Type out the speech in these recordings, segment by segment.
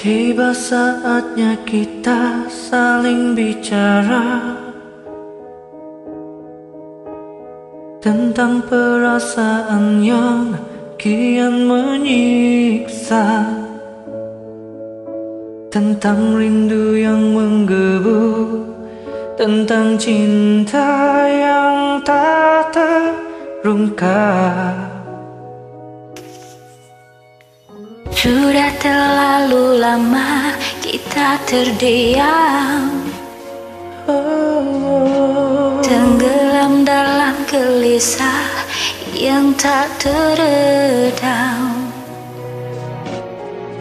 Tiba saatnya kita saling bicara Tentang perasaan yang kian menyiksa Tentang rindu yang menggebu Tentang cinta yang tak terungkap Sudah terlalu lama kita terdiam. Tenggelam dalam gelisah yang tak teredam.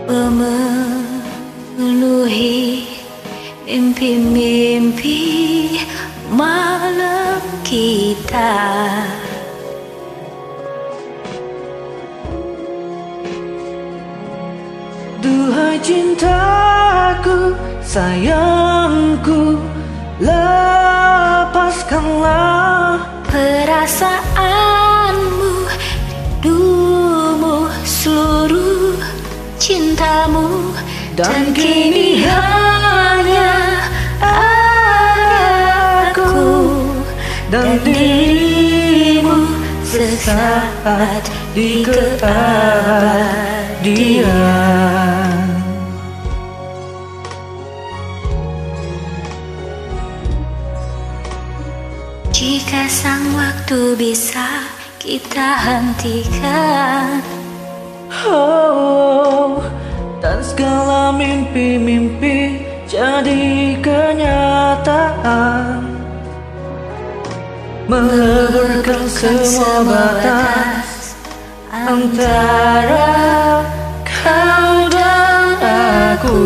Memenuhi mimpi-mimpi malam kita cintaku, sayangku Lepaskanlah Perasaanmu, rindumu, seluruh cintamu. Dan kini hanya aku. Dan dirimu sesaat di keabadian Jika sang waktu bisa kita hentikan. Oh, dan segala mimpi-mimpi jadi kenyataan. Meleburkan semua batas antara kau dan aku.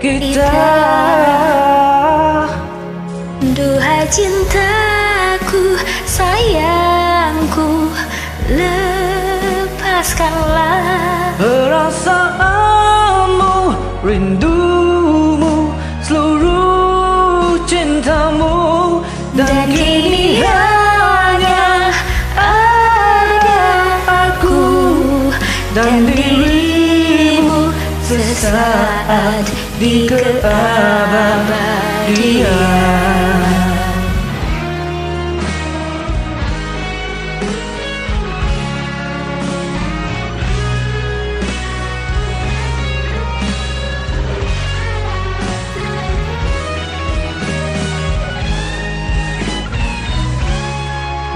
Kita Lepaskanlah Perasaanmu, rindumu, seluruh cintamu. Dan kini hanya ada aku Dan dirimu sesaat di keabadian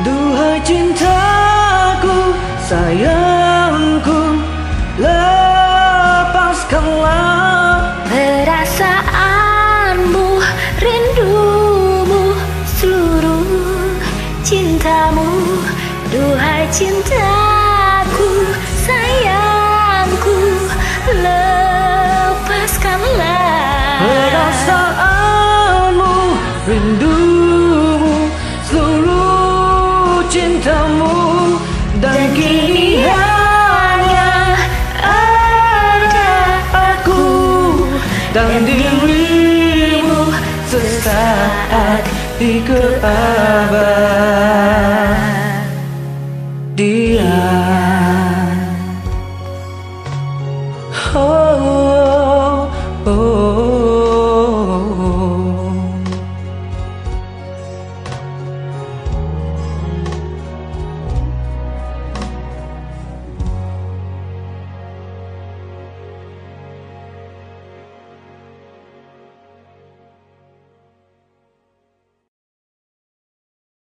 Duhai cintaku, sayangku Lepaskanlah. Perasaanmu, rindumu, seluruh cintamu. Duhai cintaku, sayangku Lepaskanlah. Perasaanmu, rindumu, saat ikut abah. Dia